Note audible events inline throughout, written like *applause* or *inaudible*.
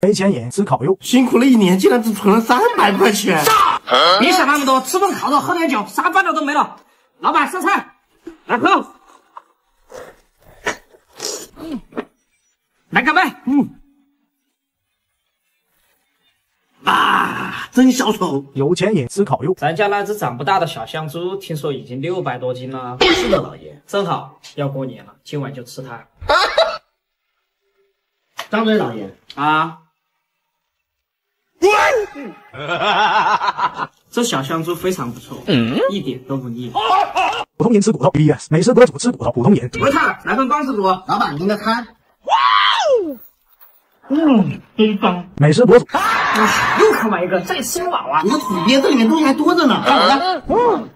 没钱也吃烤肉，辛苦了一年，竟然只存了三百块钱。别想那么多，吃顿烤肉，喝点酒，啥烦恼都没了。老板上菜，来喝。嗯，来干杯。嗯。啊，真小丑！有钱也吃烤肉。咱家那只长不大的小香猪，听说已经六百多斤了。是的，老爷，正好要过年了，今晚就吃它。张嘴，老爷啊！*laughs* 这小香猪非常不错，一点都不腻。普通人吃骨头，VS 美食博主吃骨头，普通人。维特，来份棒子骨。老板，您的餐。哇哦！嗯，真香。美食博主。啊，又看完一个，再吃不饱啊！你的土鳖这里面东西还多着呢。看我的。嗯。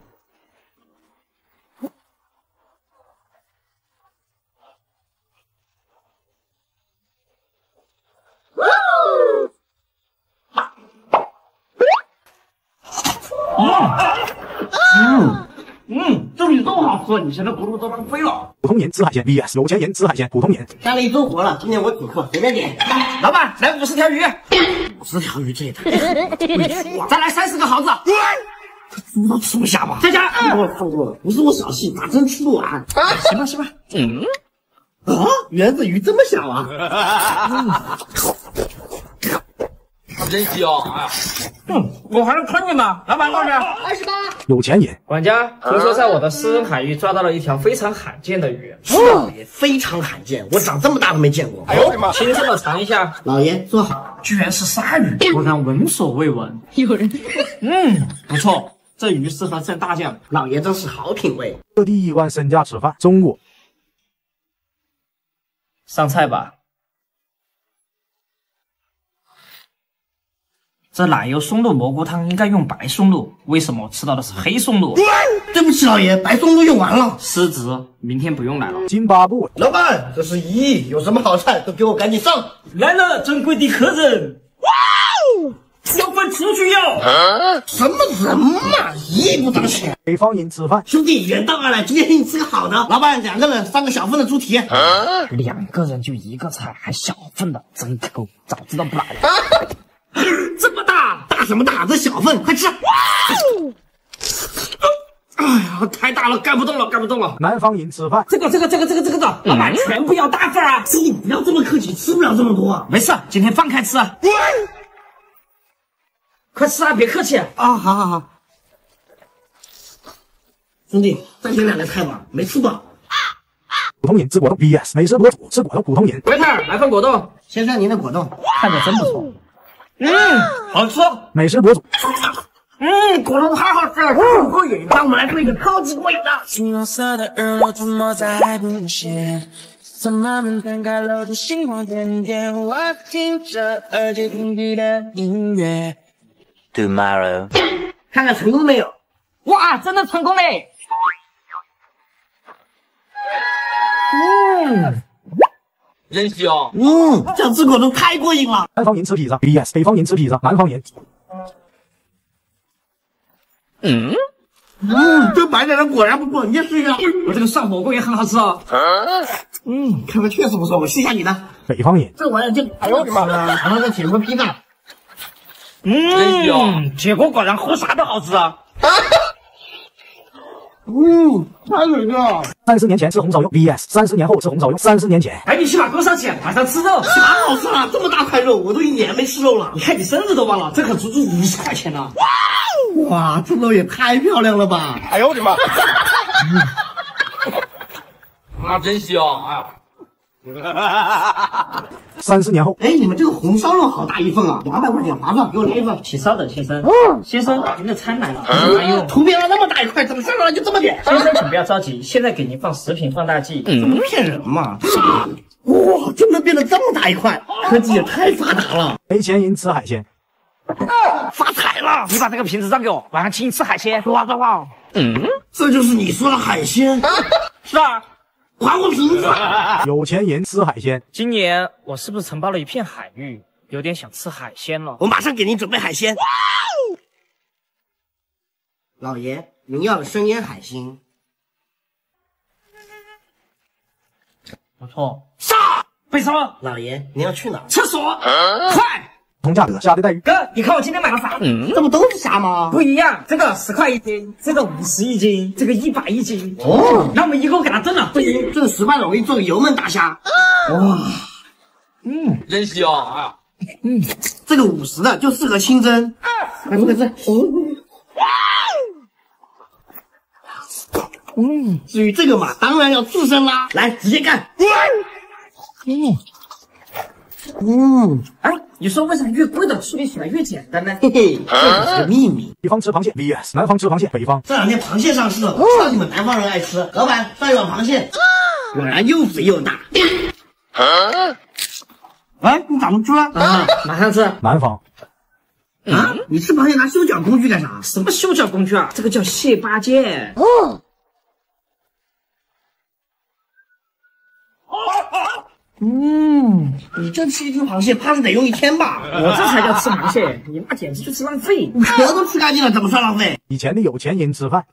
嗯嗯，这里这么好吃，以前的骨头都浪费了。普通人吃海鲜，VS 有钱人吃海鲜，普通人。干了一周活了，今天我请客，随便点。老板，来五十条鱼。五十条鱼这也太委屈了。*laughs* 再来三十个耗子。这猪都吃不下吧？再加。我放过了，不是我小气，咋真吃不完？行吧行吧。嗯。啊，原子鱼这么小啊！*laughs* 真香！哎呀，嗯，我还能坑你吗？老板多少钱？二十八。有钱人。管家，听说在我的私人海域抓到了一条非常罕见的鱼。是老爷，非常罕见，我长这么大都没见过。哎呦我的妈！亲自的尝一下。老爷坐好。居然是鲨鱼，果然闻所未闻。有人。嗯，不错，这鱼适合蘸大酱。老爷真是好品味。特地亿万身价吃饭，中国。上菜吧。这奶油松露蘑菇汤应该用白松露，为什么我吃到的是黑松露？对不起老爷，白松露用完了，失职，明天不用来了。津巴布韦，老板，这是一亿，有什么好菜都给我赶紧上。来了，尊贵的客人。哇哦，要饭出去要。什么人嘛，一亿不值钱。北方人吃饭，兄弟，远道而来，今天给你吃个好的。老板，两个人三个小份的猪蹄。两个人就一个菜，还小份的，真抠，早知道不来了。*laughs* *laughs* 这么大，大什么大？这小份，快吃！哇！哎呀，太大了，干不动了，干不动了。南方人吃饭，这个，这个，这个，这个，这个的，老板全部要大份啊！兄弟，不要这么客气，吃不了这么多。没事，今天放开吃。快吃啊，别客气啊！好好好。兄弟，再点两个菜吧，没吃饱。普通人吃果冻，VS 美食博主吃果冻，普通人。维特，来份果冻。先生，您的果冻看着真不错。嗯，好吃。美食博主。嗯，果冻太好吃了，真过瘾。让我们来做一个超级过瘾的。金黄色的日落出没在海平线，从慢慢摊开露出星光点点。我听着耳机屏蔽的音乐。Tomorrow，看看成功没有？哇，真的成功嘞！嗯。真香，嗯，这吃果冻太过瘾了。南方人吃披萨，VS 北方人吃披萨，南方人。嗯嗯，这白脸的果然不错，你也试一下。我这个涮火锅也很好吃哦。嗯，看着确实不错，我试一下你的。北方人，这玩意儿就哎呦我的妈呀！尝尝这铁锅披萨。嗯，真香铁锅果然喝啥都好吃啊。*laughs* 嗯，太美了。三十年前吃红烧肉，VS 三十年后吃红烧肉。三十年前，赶紧去把锅烧起，晚上吃肉。啥好吃啊？这么大块肉，我都一年没吃肉了。你看你身子都忘了，这可足足五十块钱呢。哇哇，这肉也太漂亮了吧！哎呦我的妈！啊，真香！哎呀。三十年后，哎，你们这个红烧肉好大一份啊，两百块钱划算，给我来一份。请稍等，先生。嗯，先生，您的餐来了。哎呦，图片上那么大一块，怎么算出来就这么点？先生，请不要着急，现在给您放食品放大镜。这不骗人吗？哇，真的变得这么大一块，科技也太发达了。没钱人吃海鲜，发财了！你把这个瓶子让给我，晚上请你吃海鲜。说话说话。嗯，这就是你说的海鲜？是啊。还我瓶子！有钱人吃海鲜。今年我是不是承包了一片海域？有点想吃海鲜了。我马上给您准备海鲜。老爷，您要的生腌海鲜。不错。杀！北叔，老爷，您要去哪？厕所，快！同价格虾的待遇。哥，你看我今天买了啥？嗯，这不都是虾吗？不一样，这个十块一斤，这个五十一斤，这个一百一斤。哦，那我们一共给它蒸了。不行，这个十块的我给你做个油焖大虾。哇，嗯真香！哎呀，这个五十的就适合清蒸。快吃快吃。嗯，至于这个嘛，当然要自身啦。来，直接干。嗯，嗯，哎，你说为啥越贵的处理起来越简单呢？嘿嘿，这只是个秘密。北方吃螃蟹 VS 南方吃螃蟹，北方这两天螃蟹上市了，知道你们南方人爱吃。老板，上一碗螃蟹，果然又肥又大。哎，你咋不吃了？啊，马上吃。南方啊，你吃螃蟹拿修脚工具干啥？什么修脚工具啊？这个叫蟹八件。嗯，你这吃一只螃蟹，怕是得用一天吧？我这才叫吃螃蟹，你那简直就是浪费。壳都吃干净了，怎么算浪费？以前的有钱人吃饭，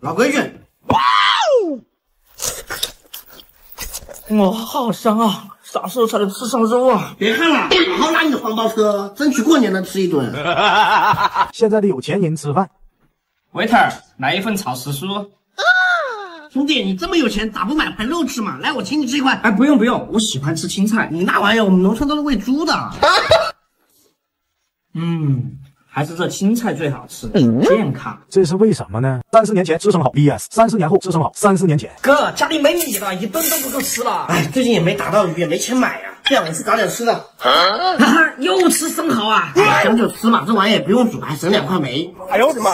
老规矩，哇，我好香啊！啥时候才能吃上肉啊？别看了，好好拉你的黄包车，争取过年能吃一顿。*laughs* 现在的有钱人吃饭，waiter，来一份炒时蔬。兄弟，你这么有钱，咋不买盘肉吃嘛？来，我请你吃一块。哎，不用不用，我喜欢吃青菜。你那玩意儿，我们农村都是喂猪的。*laughs* 嗯，还是这青菜最好吃，健康。这是为什么呢？三十年前吃生蚝 VS 三十年后吃生蚝。三十年前哥，家里没米了，一顿都不够吃了。哎，最近也没打到鱼，也没钱买呀、这样，我去找点吃的。哈哈，又吃生蚝啊？想就吃嘛，这玩意儿也不用煮，还省两块煤。哎呦我的妈！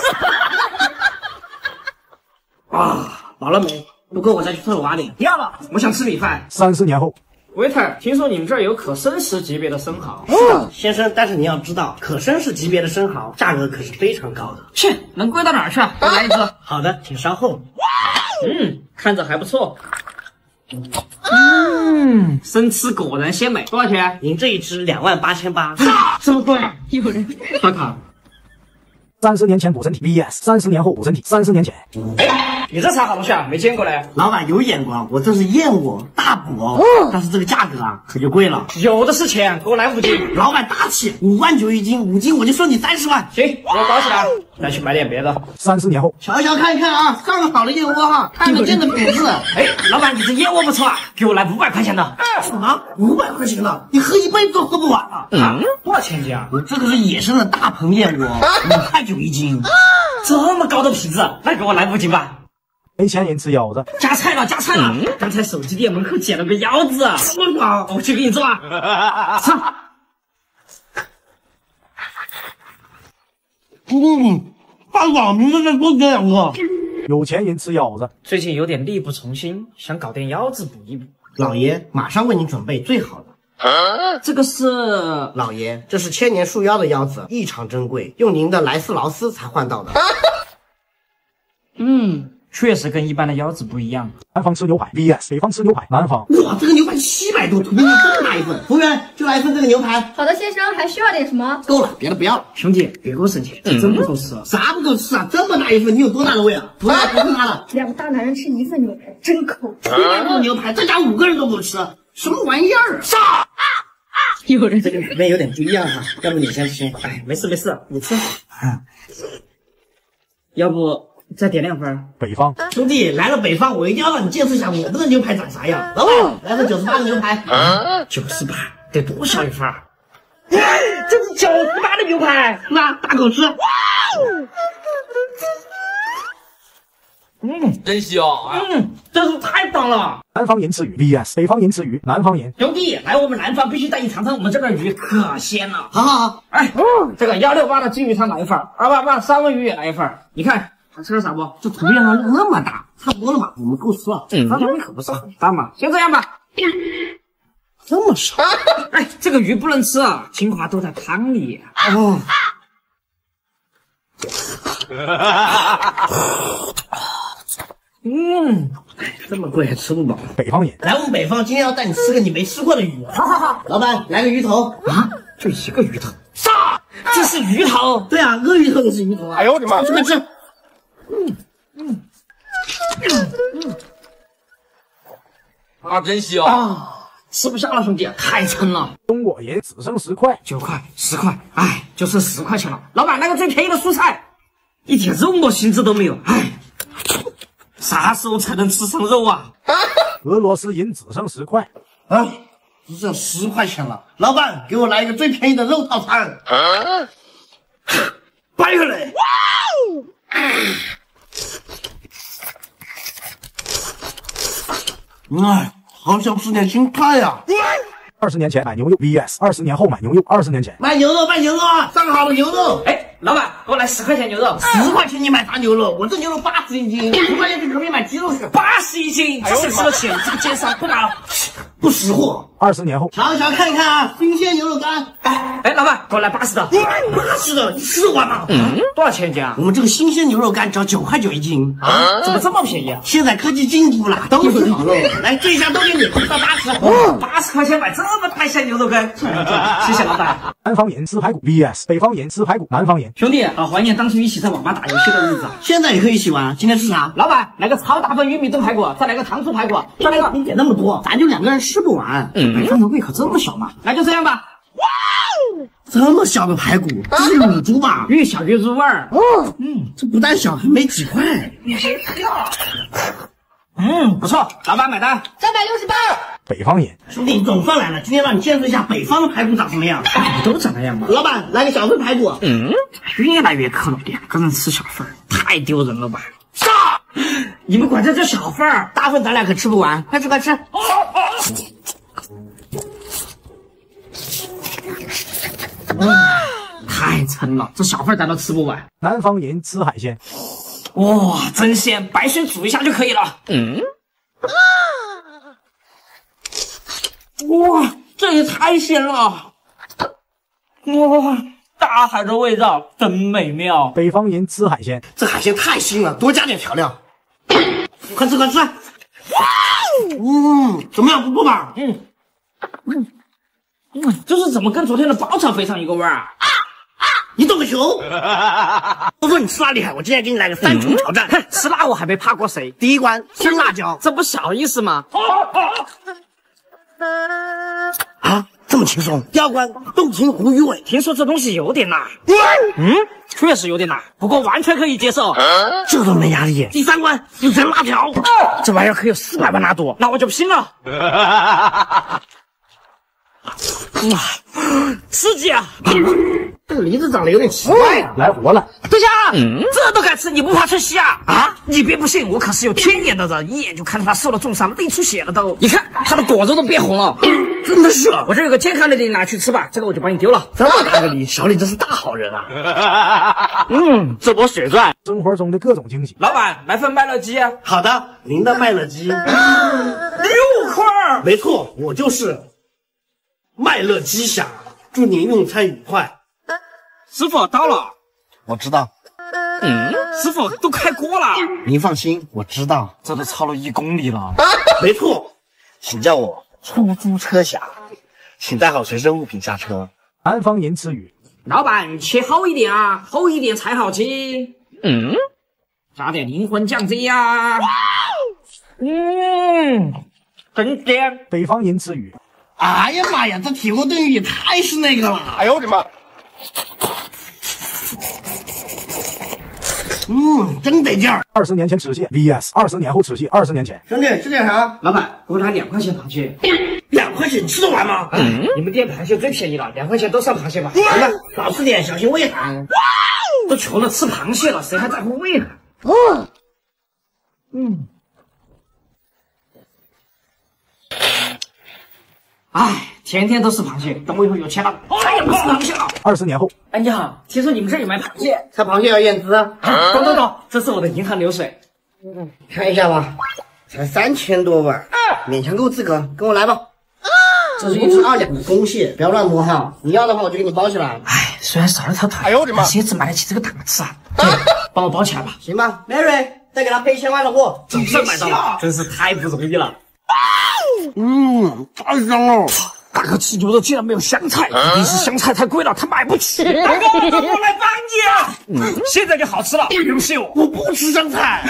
*laughs* 啊，饱了没？不够我再去厕所挖点。要了，我想吃米饭。三十年后 waiter，听说你们这儿有可生食级别的生蚝？是的先生，但是你要知道，可生食级别的生蚝价格可是非常高的。切，能贵到哪儿去啊？再来一只。好的，请稍后。嗯，看着还不错。嗯，生吃果然鲜美，多少钱？您这一只两万八千八，这么贵？有人刷卡。三十年前补身体 VS 三十年后补身体。三十年前哎，你这啥好东西啊？没见过嘞。老板有眼光，我这是燕窝大补哦，但是这个价格啊可就贵了。有的是钱，给我来五斤。老板大气，五万九一斤，五斤我就收你三十万。行，给我包起来，再去买点别的。三十年后瞧瞧看一看啊，上个好的燕窝哈，看得见的品质。哎，老板，你这燕窝不错啊，给我来五百块钱的。什么？五百块钱的？你喝一辈子都喝不完啊！啊，多少钱一斤啊？我这可是野生的大棚燕窝，五块九一斤。这么高的品质，那给我来五斤吧。没钱人吃腰子，加菜了，加菜了！刚才手机店门口捡了个腰子，这么高？我去给你做啊。*laughs* 上。嗯，大佬，您这再多给两个。有钱人吃腰子，最近有点力不从心，想搞点腰子补一补。老爷，马上为您准备最好的。这个是老爷，这是千年树腰的腰子，异常珍贵，用您的莱斯劳斯才换到的。嗯，确实跟一般的腰子不一样。南方吃牛排 VS 北方吃牛排，南方哇，这个牛排七百多，图片这么大一份。服务员，就来一份这个牛排。好的，先生，还需要点什么？够了，别的不要了。兄弟，别给我省钱，这真不够吃。啥不够吃啊？这么大一份，你有多大的胃啊？不要，不是他了，两个大男人吃一份牛排，真抠。七百多牛排，这家五个人都不吃，什么玩意儿？上！有人这个里面有点不一样哈，要不你先吃？哎，没事没事，你吃。要不再点两份？北方兄弟，来了北方，我一定要让你见识一下我们的牛排长啥样。老板，来份九十八的牛排。九十八，得多小一份儿？这是九十八的牛排。那大口吃。嗯真香！哎，嗯，真是太棒了。南方人吃鱼 VS 北方人吃鱼，南方人兄弟，来我们南方必须带你尝尝我们这边鱼，可鲜了。好好好，哎，这个幺六八的金鱼汤来一份儿，二八八三文鱼也来一份。你看还吃了啥不？这图片上那么大，差不多了嘛，我们够吃了。方便面可不是很大嘛，先这样吧。这么少 *laughs* 哎，这个鱼不能吃啊，精华都在汤里。哦。嗯，这么贵还吃不饱。北方人来我们北方，今天要带你吃个你没吃过的鱼。好好好，老板来个鱼头。啊，就一个鱼头。啥？这是鱼头？对啊，鳄鱼头也是鱼头啊。哎呦我的妈！快吃！啊，真香！啊，吃不下了，兄弟，太撑了。中国银只剩十块，九块、十块，哎，就剩十块钱了。老板，那个最便宜的蔬菜，一点肉末性质都没有。哎，啥时候才能吃上肉啊？俄罗斯银只剩十块，啊，只剩十块钱了。老板，给我来一个最便宜的肉套餐。掰回来。哎，好想吃点青菜呀、二十年前买牛肉 VS 二十年后买牛肉，二十年前买牛肉，卖牛肉啊！上好的牛肉，哎，老板，给我来十块钱牛肉，十块钱你买啥牛肉？我这牛肉八十一斤，十块钱去隔壁买鸡肉去，八十一斤，这省了钱，这个奸商不买了。不识货。二十年后尝一尝看一看啊，新鲜牛肉干，哎哎，老板，给我来八十的，八十的，你吃得完吗？多少钱一斤啊？我们这个新鲜牛肉干只要九块九一斤啊！怎么这么便宜啊？现在科技进步了，都是 *laughs* 好肉，来这一箱都给你，到八十。八十块钱买这么大一箱牛肉干，*laughs* 谢谢老板。南方人吃排骨 VS 北方人吃排骨，南方银兄弟啊，怀念当初一起在网吧打游戏的日子啊。现在也可以一起玩，今天吃啥？老板，来个超大份玉米炖排骨，再来个糖醋排骨，再来个，你点那么多，咱就两个人吃不完。白饭的胃口这么小吗？那就这样吧，哇这么小的排骨，这是乳猪吧？越小越入味儿嗯。这不但小，还没几块。嗯，不错，老板买单。三百六十八，北方人兄弟，你总算来了，今天让你见识一下北方的排骨长什么样。不都长那样吧？老板，来个小份排骨。嗯越来越抠了，两个人吃小份，太丢人了吧？上！你们管这叫小份儿？大份咱俩可吃不完，快吃快吃。太撑了，这小份咱都吃不完。南方人吃海鲜，哇，真鲜，白水煮一下就可以了。嗯。哇，这也太鲜了！哇，大海的味道真美妙。北方人吃海鲜，这海鲜太腥了，多加点调料。快吃快吃。嗯，怎么样？不错吧？嗯，就是怎么跟昨天的包炒非常一个味儿啊？你懂个球！*laughs* 我说你吃辣厉害，我今天给你来个三重挑战。哼，吃辣我还没怕过谁？第一关生辣椒这不小意思吗？啊，*laughs* 这么轻松。第二关洞庭湖鱼尾，听说这东西有点辣。嗯，确实有点辣，不过完全可以接受。这都没压力。第三关死神辣条，这玩意儿可有四百万辣度，那我就拼了！*laughs* 哇，刺激啊！这个梨子长得有点奇怪啊。来活了。对呀，这都敢吃，你不怕缺席啊？啊！你别不信，我可是有天眼的人，一眼就看出他受了重伤，内出血了都。你看他的果子都变红了，真的是，我这有个健康的梨，拿去吃吧，这个我就帮你丢了。这么大个梨，小李真是大好人啊。*laughs* 嗯，这波血赚。生活中的各种惊喜，老板，来份麦乐鸡，好的，您的麦乐鸡，*laughs* 六块。没错，我就是麦乐鸡侠。祝您用餐愉快。师傅到了，我知道，嗯师傅都开锅了，您放心，我知道。这都超了一公里了。没错，请叫我出租车侠，请带好随身物品下车。南方言词语，老板，切厚一点啊，厚一点才好吃。嗯，加点灵魂酱汁呀。嗯，真鲜。北方银吃鱼，哎呀妈呀，这铁锅炖鱼也太是那个了！哎呦我的妈！嗯，真得劲儿。二十年前吃蟹 VS 二十年后吃蟹，二十年前兄弟，吃点啥？老板，给我拿两块钱螃蟹。两块钱你吃得完吗？你们店螃蟹最便宜了，两块钱都上螃蟹吧。来吧，少吃点，小心胃寒。都穷了吃螃蟹了，谁还在乎胃寒？嗯。哎，天天都是螃蟹，等我以后有钱了，再也不吃螃蟹了。二十年后哎，你好，听说你们这有卖螃蟹？吃螃蟹要验资，懂懂懂，这是我的银行流水。嗯看一下吧，才三千多吧，勉强够资格，跟我来吧。这是一只二两的公蟹，不要乱摸哈。你要的话，我就给你包起来。哎，虽然少了条腿，哎呦我的妈但蟹只买得起这个档次啊。对，帮我包起来吧。行吧，Mary，再给他配一千万的货。总算买到了，真是太不容易了。嗯，太香了。大哥吃牛肉竟然没有香菜，一定是香菜太贵了，他买不起。*laughs* 大哥，我来帮你啊！现在就好吃了，不用谢我。我不吃香菜。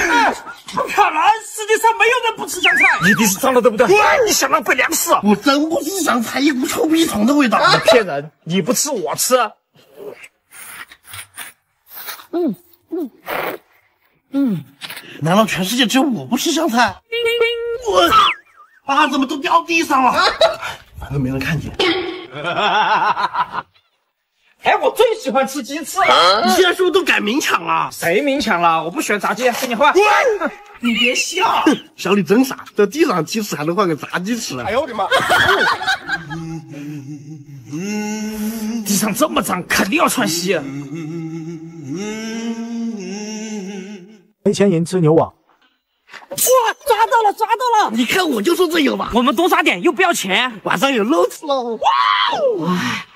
不可能，世界上没有人不吃香菜。一定是装的，对不对？你想浪费粮食？我真不吃香菜，一股臭屁虫的味道。你骗人！你不吃我吃。嗯嗯嗯，难道全世界只有我不吃香菜？我啊，怎么都掉地上了？*laughs* 反正没人看见。*laughs* 哎，我最喜欢吃鸡翅了。你现在是不是都改明抢了？谁明抢了？我不喜欢炸鸡，跟你换。滚你别笑，*laughs* 小李真傻，这地上鸡翅还能换个炸鸡吃。哎呦我的妈！地上这么脏，肯定要串稀。没钱人吃牛网。哇，抓到了，抓到了！你看我就说这有吧。我们多抓点，又不要钱，晚上有肉吃喽。哇！哎。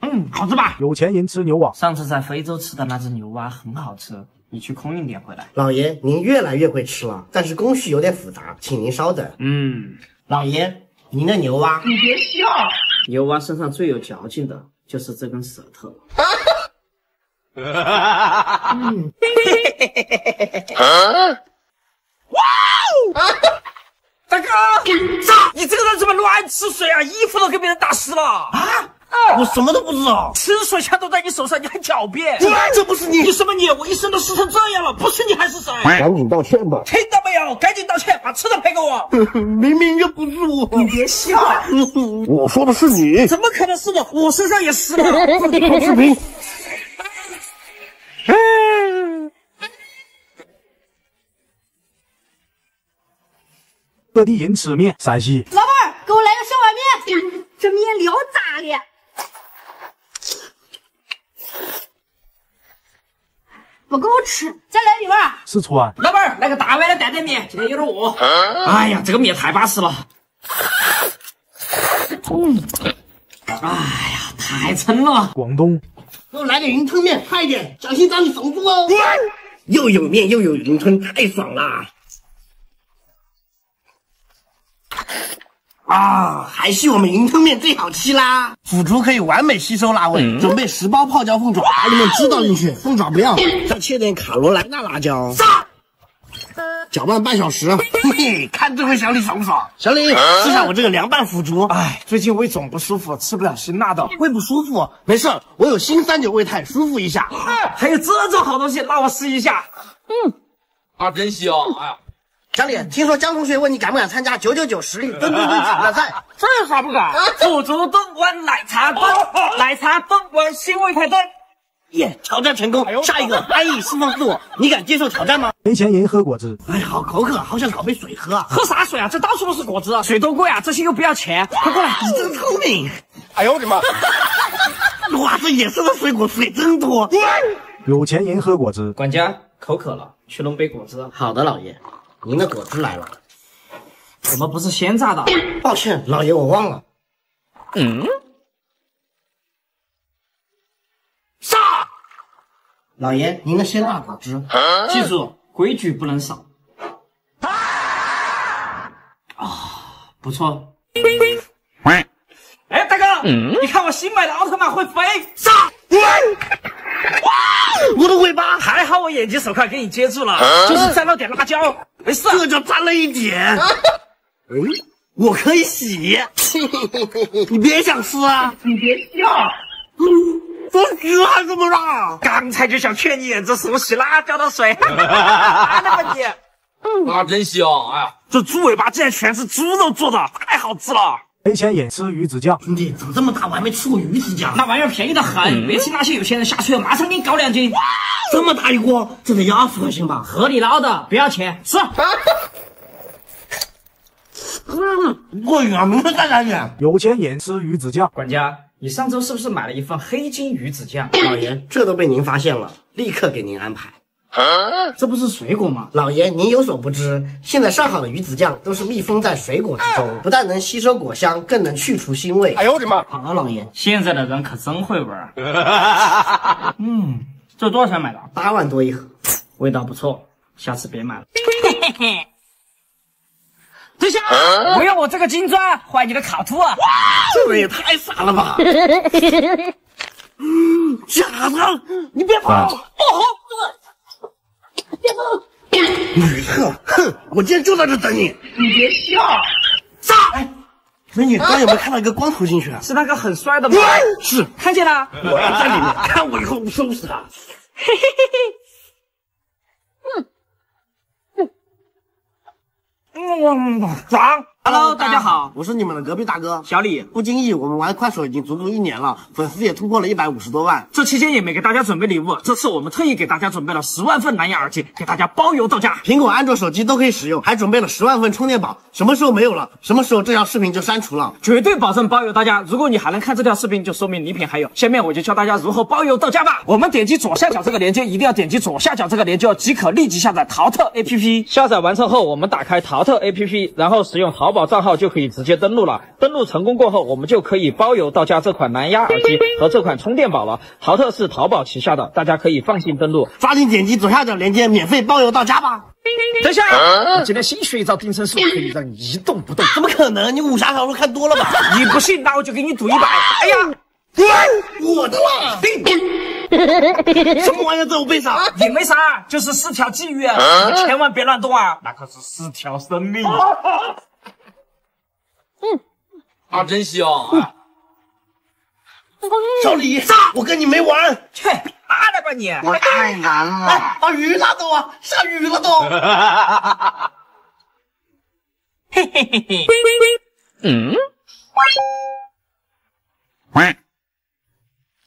嗯，好吃吧？有钱人吃牛蛙。上次在非洲吃的那只牛蛙很好吃，你去空运点回来。老爷，您越来越会吃了，但是工序有点复杂，请您稍等。嗯，老爷，您的牛蛙。你别笑。牛蛙身上最有嚼劲的就是这根舌头。嗯，哇哦！大哥，你这个人怎么乱吃水啊？衣服都给别人打湿了啊！我什么都不知道，吃水枪都在你手上，你还狡辩？这不是你？你什么你？我一身都湿成这样了，不是你还是谁？赶紧道歉吧！听到没有？赶紧道歉，把吃的赔给我！明明就不是我！你别笑！我说的是你！怎么可能是我？我身上也湿了！视频。各地人吃面，陕西。老板儿，给我来个小碗面，*coughs* 这面料咋的？不够吃，再来一碗。四川。老板儿，来个大碗的担担面，今天有点饿。哎呀，这个面太巴适了。嗯。哎呀，太撑了。广东。给我来点云吞面，快一点，小心让你缝住哦。又有面又有云吞，太爽了。啊，还是我们云吞面最好吃啦！腐竹可以完美吸收辣味，准备十包泡椒凤爪，把里面汁倒进去，*laughs* 凤爪不要，再切点卡罗莱纳辣椒，搅拌半小时。*laughs* 嘿，看这回小李爽不爽？小李，吃下我这个凉拌腐竹。哎，最近胃总不舒服，吃不了辛辣的。胃不舒服？没事，我有新三九胃泰，舒服一下。还有这种好东西，让我试一下。嗯，啊，真香！哎呀。小李，听说江同学问你敢不敢参加九九九实力吨吨吨挑战赛？这有啥不敢？腐竹炖碗奶茶炖，奶茶炖碗新味泰炖。耶，挑战成功！下一个安逸释放自我，你敢接受挑战吗？没钱人喝果汁，哎，好口渴，好想搞杯水喝啊。*laughs* 喝啥水啊？这到处都是果汁，水多贵啊！这些又不要钱，快过来！*laughs* 你真聪明。哎呦我的妈！*laughs* 哇，这野生的水果水真多。有钱人喝果汁，管家口渴了，去弄杯果汁。好的，老爷。您的果汁来了，怎么不是鲜榨的？抱歉，老爷，我忘了。嗯。杀！老爷，您的鲜榨果汁，记住规矩不能少。啊，啊不错。哎，大哥，你看我新买的奥特曼会飞。杀！哇！*laughs* 我的尾巴，还好我眼疾手快给你接住了，就是沾了点辣椒。没事，这就沾了一点。嗯，我可以洗。*laughs* 你别想吃啊！你别笑。嗯，这汁还这么辣。刚才就想劝你，这是我洗辣椒的水。哪那么你？啊，真香！哎呀，这猪尾巴竟然全是猪肉做的，太好吃了。没钱也吃鱼子酱。兄弟，长这么大我还没吃过鱼子酱，那玩意儿便宜的很。别听那些有钱人瞎吹，马上给你搞两斤。这么大一锅，这得要二十块钱吧？合理捞的，不要钱，吃。嗯，过瘾啊！明天再来点。有钱也吃鱼子酱。管家，你上周是不是买了一份黑金鱼子酱？老爷，这都被您发现了，立刻给您安排。这不是水果吗？老爷，您有所不知，现在上好的鱼子酱都是密封在水果之中，不但能吸收果香，更能去除腥味。哎呦我的妈！好了，老爷，现在的人可真会玩。*laughs* 嗯。这多少钱买的？八万多一盒，味道不错，下次别买了。*laughs* 等下，我要我这个金砖换你的卡兔啊！这人也太傻了吧！*laughs* 假的，你别跑！哦吼，女特，哼，我今天就在这等你。你别笑，炸！哎，美女，刚有没有看到一个光头进去啊？是那个很帅的吗？是，看见了。我要在里面，看我以后收拾他。嘿嘿嘿嘿。嗯，爽。Hello，大家好，我是你们的隔壁大哥小李。不经意，我们玩快手已经足足一年了，粉丝也突破了一百五十多万。这期间也没给大家准备礼物，这次我们特意给大家准备了十万份蓝牙耳机，给大家包邮到家。苹果、安卓手机都可以使用，还准备了十万份充电宝。什么时候没有了，什么时候这条视频就删除了，绝对保证包邮到家。如果你还能看这条视频，就说明礼品还有。下面我就教大家如何包邮到家吧。我们点击左下角这个链接，一定要点击左下角这个链接，即可立即下载淘特 APP。下载完成后，我们打开淘特 APP，然后使用淘宝账号就可以。直接登录了，登录成功过后，我们就可以包邮到家这款蓝牙耳机和这款充电宝了。淘特是淘宝旗下的，大家可以放心登录，抓紧点击左下角链接，免费包邮到家吧。等一下，我今天新学一招定身术，可以让你一动不动。怎么可能？你武侠小说看多了吧？*laughs* 你不信，那我就给你赌一百。哎呀，我的啦！什么玩意在我背上？也没啥，就是四条鲫鱼，千万别乱动啊，那可是四条生命。*laughs* 嗯，啊，真香！小李，我跟你没完！去，拉来吧你！我太难了，把鱼拉走啊！下雨了都。*laughs* 嘿嘿嘿嘿。嗯。喂。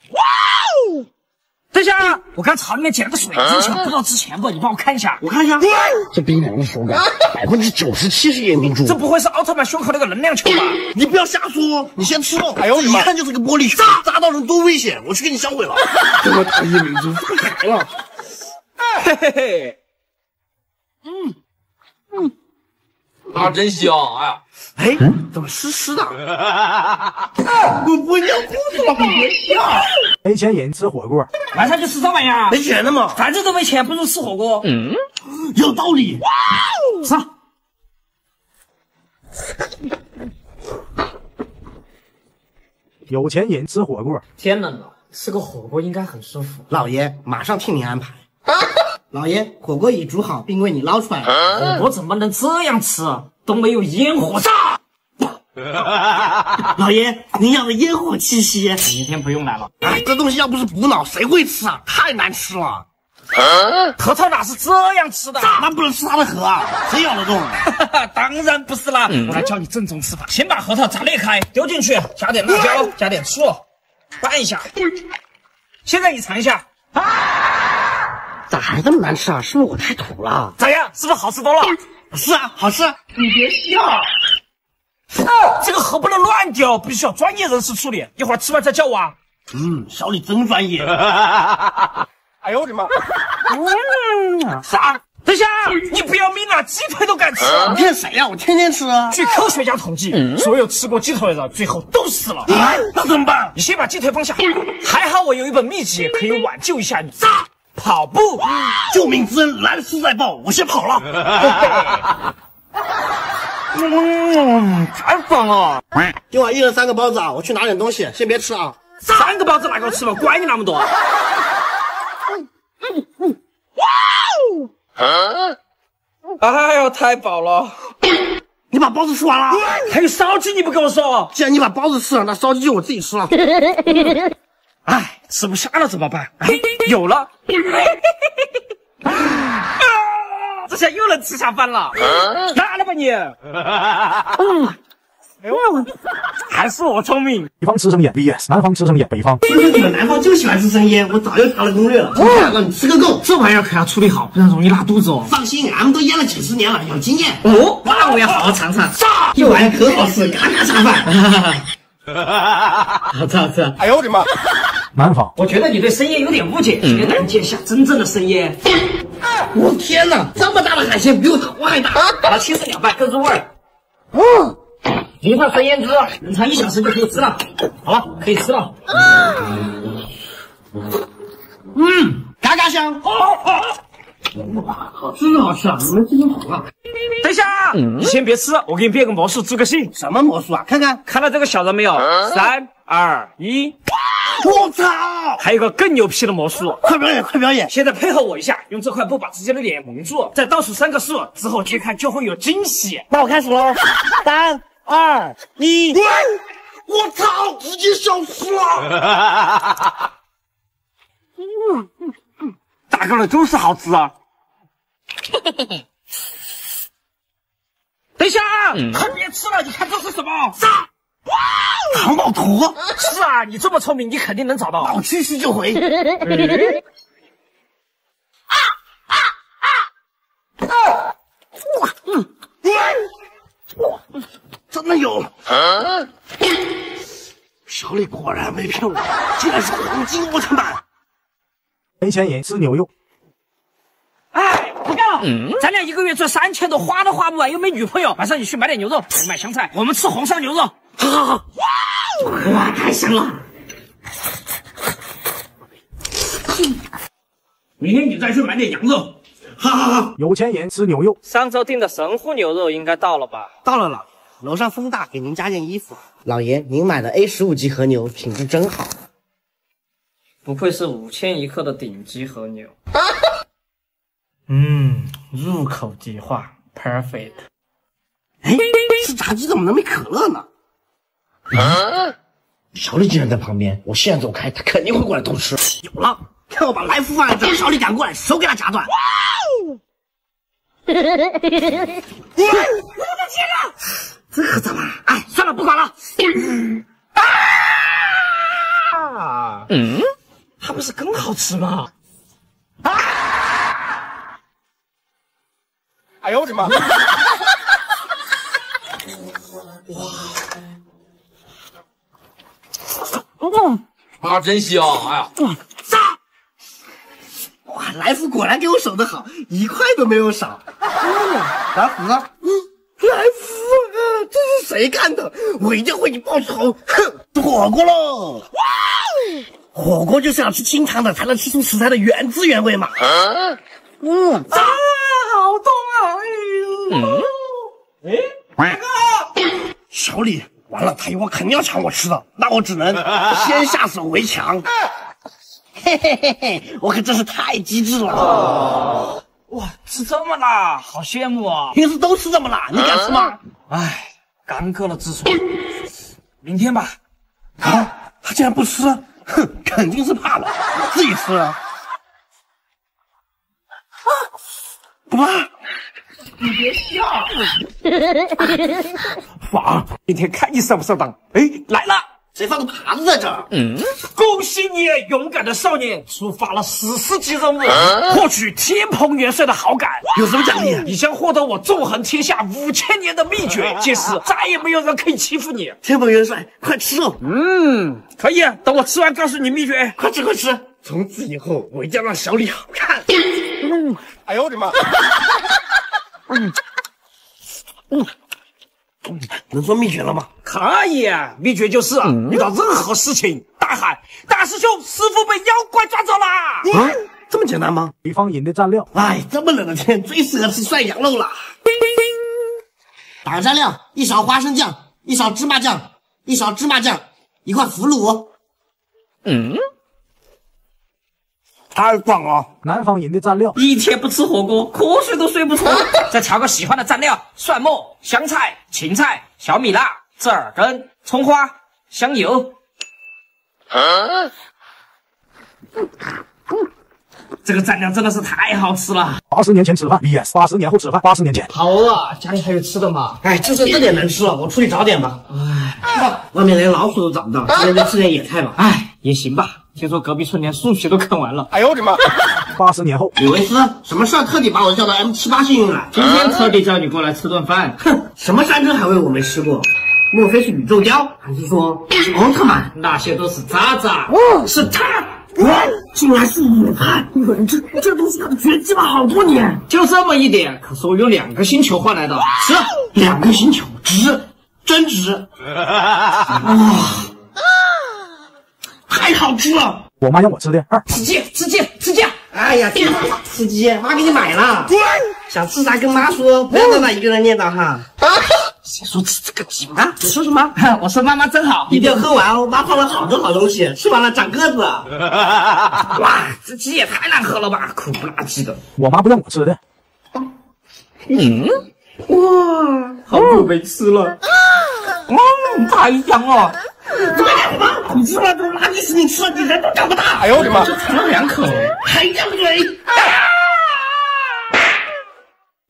哇哦！等一下，我刚槽里面捡了个水晶球，不知道值钱不？你帮我看一下。我看一下。这冰凉的手感，百分之九十七是夜明珠。这不会是奥特曼胸口那个能量球吧？*coughs* 你不要瞎说，你先吃。哎呦，一看就是个玻璃球，砸到人多危险！我去给你销毁了。*laughs* 这么大夜明珠，太好了。嘿嘿嘿。嗯嗯。啊，真香！哎呀。哎，怎么湿湿的？*laughs* 我不尿裤子了，你别笑。没钱人吃火锅，晚上就吃这玩意儿？没钱了嘛？反正都没钱，不如吃火锅。嗯，有道理。哇哦，上。有钱人吃火锅。天冷了，吃个火锅应该很舒服。老爷，马上替你安排。*laughs* 老爷，火锅已煮好，并为你捞出来。火锅怎么能这样吃？都没有烟火炸。*laughs* 老爷，您要的烟火气息，明天不用来了。哎，这东西要不是补脑，谁会吃啊？太难吃了。核桃哪是这样吃的？那不能吃它的核啊，谁咬得动？*laughs* 当然不是啦，我来教你正宗吃法。先把核桃砸裂开，丢进去，加点辣椒，加点醋，拌一下。现在你尝一下。啊咋还这么难吃啊？是不是我太土了？咋样？是不是好吃多了？是啊，好吃。你别笑。啊，*laughs* 这个核不能乱丢，必须要专业人士处理。一会儿吃完再叫我。啊。嗯，小李真专业。*laughs* 哎呦我的妈！嗯，*laughs* 啥？等下，你不要命了？鸡腿都敢吃？你骗谁呀？我天天吃啊。据科学家统计，所有吃过鸡腿的人最后都死了。那怎么办？你先把鸡腿放下。还好我有一本秘籍可以挽救一下你。跑步，救命之恩来世再报。我先跑了。嗯，太爽了！今晚一人三个包子啊！我去拿点东西，先别吃啊。三个包子哪够吃了？管你那么多。哇哦！哎呦，太饱了！你把包子吃完了？还有烧鸡你不跟我说？既然你把包子吃了，那烧鸡就我自己吃了。*laughs* 哎，吃不下了怎么办？有了！*laughs* 这下又能吃下饭了。拿了吧你！*laughs* 哎呦，还是我聪明。北方吃生腌 vs 南方吃生腌，北方。你们南方就喜欢吃生腌，我早就查了攻略了。让你吃个够，这玩意儿可要处理好，不然容易拉肚子哦。放心，俺们都腌了几十年了，有经验。哦，那我要好好尝尝。这玩意可好吃，嘎嘎下饭。*laughs* *laughs* 好吃好吃。哎呦我的妈！南方，我觉得你对生腌有点误解，铁胆见下真正的生腌。我天哪，这么大的海鲜比我头还大，把它切成两半，各入味儿。哦，淋上生腌汁，冷藏一小时就可以吃了。好了，可以吃了。嗯，嗯，嘎嘎香。哇，好吃是好吃啊，你们记性好啊。等一下，你先别吃，我给你变个魔术助个兴。什么魔术啊？看看，看到这个小人没有？三二一，我操！还有个更牛批的魔术，快表演，快表演！现在配合我一下，用这块布把自己的脸蒙住，再倒数三个数，之后揭开就会有惊喜。那我开始喽，*laughs* 三二一，我操！直接消失了。大个的都是好吃啊！*laughs* 等一下啊，快别吃了！你看这是什么？啥？糖宝图？是啊，你这么聪明，你肯定能找到。我去去就回。啊啊啊！啊！哇，嗯，哇，真的有。小李果然没骗我，竟然是黄金奥特曼。没钱也吃牛肉。哎，不干了！嗯，咱俩一个月赚三千多，花都花不完，又没女朋友。晚上你去买点牛肉，我买香菜，我们吃红烧牛肉。好好好！哇，太香了！明天你再去买点羊肉。好好好！有钱人吃牛肉。上周订的神户牛肉应该到了吧？到了，老爷。楼上风大，给您加件衣服。老爷，您买的 A 十五级和牛品质真好。不愧是五千一克的顶级和牛。*laughs* 嗯，入口即化，perfect。哎，吃炸鸡怎么能没可乐呢？啊！小李竟然在旁边，我现在走开，他肯定会过来偷吃。有了，看我把来福放在这，小李赶过来，手给他夹断。哇！我的天哪！这可咋办？哎，算了，不管了。啊！嗯。它不是更好吃吗？啊！哎呦我的妈！哇！嗯，啊，真香！哎呀，炸！哇，来福果然给我守的好，一块都没有少。来福呢？嗯，来福，这是谁干的？我一定为你报仇！哼，吃火锅喽！哇！火锅就是要吃清汤的，才能吃出食材的原汁原味嘛。嗯，啊，好痛啊！哎呦，哎，大哥，小李，完了，他一会儿肯定要抢我吃的，那我只能 *laughs* 先下手为强。嘿嘿嘿嘿，我可真是太机智了。哇，吃这么辣，好羡慕啊！平时都吃这么辣，你敢吃吗？哎，刚割了痔疮，明天吧。啊，他竟然不吃。哼，肯定是怕了，自己吃啊！啊，不怕，你别笑。法，今天看你上不上当。哎，来了，谁放个耙子在这儿？嗯，恭喜你，勇敢的少年，触发了史诗级任务，获取天蓬元帅的好感。有什么奖励？你将获得我纵横天下五千年的秘诀，届时再也没有人可以欺负你。天蓬元帅，快吃肉！嗯。可以，等我吃完告诉你秘诀。快吃快吃！从此以后，我一定要让小李好看。嗯，哎呦我的妈！嗯嗯嗯，能说秘诀了吗？可以，秘诀就是遇到任何事情大喊“大师兄，师傅被妖怪抓走啦！”啊，这么简单吗？北方人的蘸料。哎，这么冷的天，最适合吃涮羊肉了。打个蘸料，一勺花生酱，一勺芝麻酱，一勺芝麻酱。一块腐乳，嗯，太棒了！南方人的蘸料，一天不吃火锅，瞌睡都睡不着。*laughs* 再调个喜欢的蘸料：蒜末、香菜、芹菜、小米辣、折耳根、葱花、香油。嗯。这个蘸料真的是太好吃了。八十年前吃饭，VS 八十年后吃饭。八十年前，好啊，家里还有吃的吗？哎，就剩这点能吃了，我出去找点吧。哎，外面连老鼠都找不到，今天就吃点野菜吧。哎，也行吧。听说隔壁村连树皮都啃完了。哎呦我的妈！八十年后，李维斯，什么事特地把我叫到 M 七八幸运来？今天特地叫你过来吃顿饭。哼，什么山珍海味我没吃过？莫非是宇宙雕？还是说奥特曼？那些都是渣渣。哦，是他。竟然是野派！这这东西他的绝迹了？好多年，就这么一点，可是我用两个星球换来的。值两个星球，值，真值！哇，*laughs* 太好吃了！我妈让我吃的二，吃鸡，吃鸡，吃鸡！哎呀，吃鸡，妈给你买了。想吃啥跟妈说，不要让她一个人念叨哈。啊谁说吃这个鸡啊？你说什么？*laughs* 我说妈妈真好，一定要喝完哦，妈放了好多好东西，吃完了长个子。*laughs* 哇，这鸡也太难喝了吧，苦不拉几的。我妈不让我吃的。嗯，哇，好久没吃了。嗯，太香了。你干什么？你吃了都垃圾食品吃了你人都长不大。哎呦我的妈！就尝了两口，还犟嘴。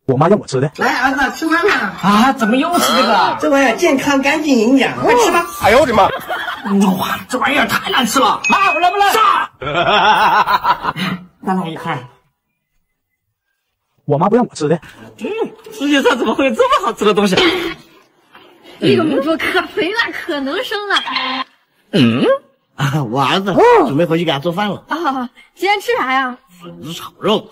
我妈让我吃的。来，儿子吃饭了。啊，怎么又吃这个？这玩意儿健康、干净、营养，快吃吧。哎呦我的妈！哇，这玩意儿太难吃了。妈，我来不来？上。再来一块。我妈不让我吃的。嗯，世界上怎么会有这么好吃的东西？这个母猪可肥了，可能生了。嗯，啊，我儿子准备回去给他做饭了。啊，今天吃啥呀？粉丝炒肉。